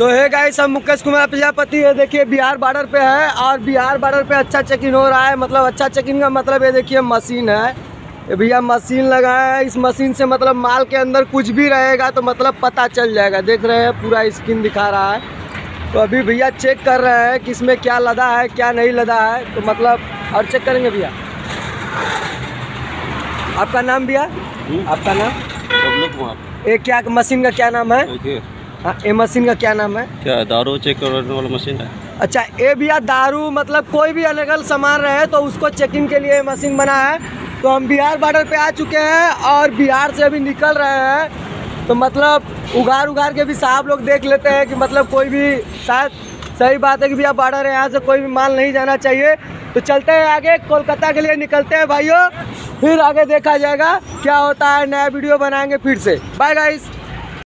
सो है गाइस हम मुकेश कुमार प्रजापति है देखिए बिहार बॉर्डर पे है और बिहार बॉर्डर पे अच्छा चेकिंग हो रहा है। मतलब अच्छा चेकिंग का मतलब ये देखिए मशीन है। ये भैया मशीन लगाया है। इस मशीन से मतलब माल के अंदर कुछ भी रहेगा तो मतलब पता चल जाएगा। देख रहे हैं पूरा स्किन दिखा रहा है। तो अभी भैया चेक कर रहे हैं कि इसमें क्या लदा है क्या नहीं लदा है। तो मतलब और चेक करेंगे भैया। आपका नाम भैया? आपका नाम? ये क्या मशीन का क्या नाम है? हाँ ये मशीन का क्या नाम है? क्या दारू चेक करने वाला मशीन है? अच्छा ये भैया दारू मतलब कोई भी अनगल सामान रहे तो उसको चेकिंग के लिए मशीन बना है। तो हम बिहार बॉर्डर पे आ चुके हैं और बिहार से अभी निकल रहे हैं। तो मतलब उगार उगार के भी साहब लोग देख लेते हैं कि मतलब कोई भी शायद सही बात है कि भैया बॉर्डर है यहाँ से कोई भी माल नहीं जाना चाहिए। तो चलते हैं आगे कोलकाता के लिए निकलते हैं भाइयों। फिर आगे देखा जाएगा क्या होता है नया वीडियो बनाएँगे फिर से। Bye guys